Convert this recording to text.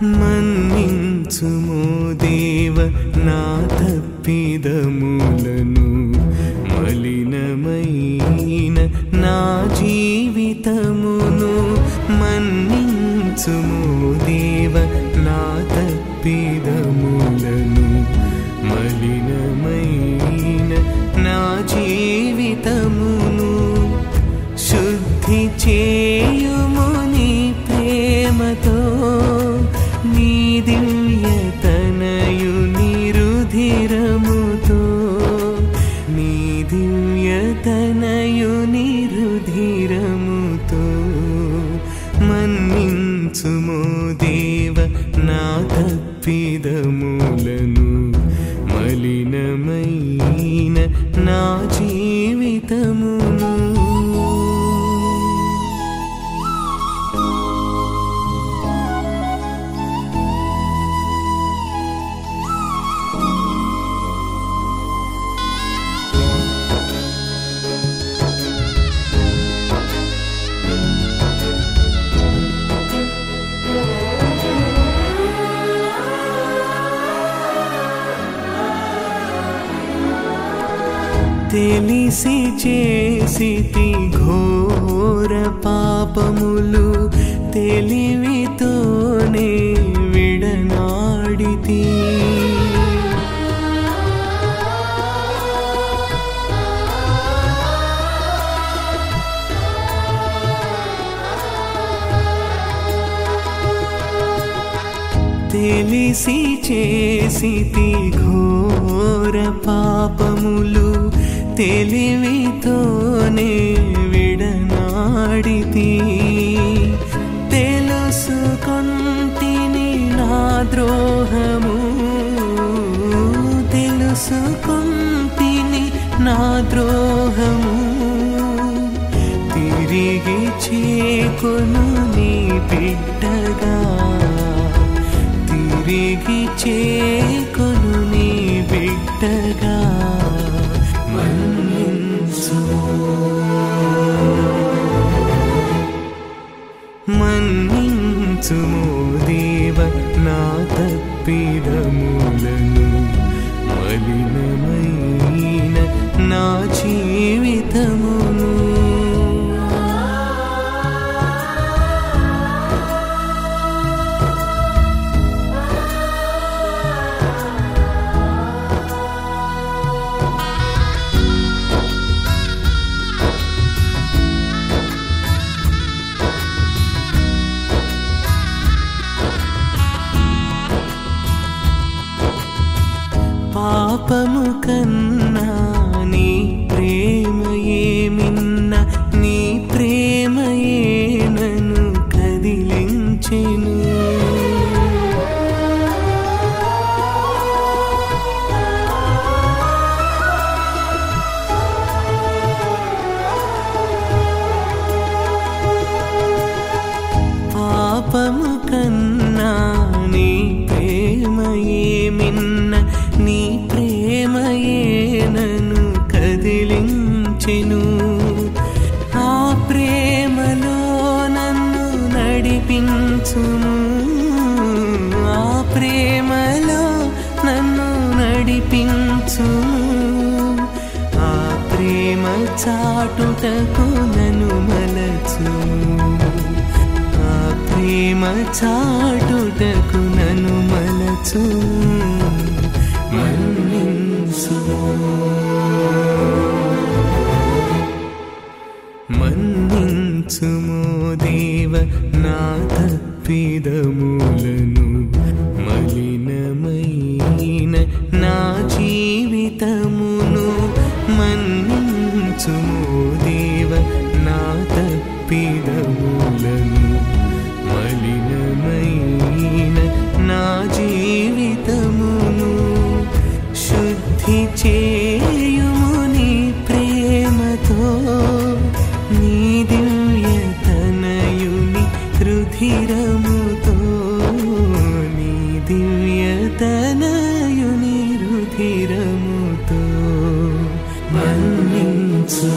మన్నించుము దేవ నా తప్పిదములను మలినమైన నా జీవితమును మన్నించుము దేవ నా తప్పిదములను మలినమైన నా జీవితమును మన్నించుము దేవ నా తప్పిదములను మలినమైన నా జీవితమును తెలిసి చేసితి ఘోర పాపములు తెలివితోనే విడనాడితి. తెలిసి చేసితి ఘోర పాపములు తెలివితోనే విడనాడితి. తెలుసుకుంటిని నా ద్రోహము. తెలుసుకుంటిని నా ద్రోహము. తిరిగి చేకొను నీ బిడ్డగా. తిరిగి చే ुमो देवत्नातपि నడిపించెను ఆ ప్రేమలో నన్ను నడిపించును. ఆ ప్రేమలో నన్ను నడిపించుము ఆ ప్రేమ చాటుటకు నన్ను మలచుము ఆ ప్రేమ చాటుటకు నన్ను మలచు మన్నించు మన్నించుమో దేవ నా తప్పిదములను మలినమైన రుధిరముతో నీ దివ్యతనయుని రుధిరముతో మన్నించు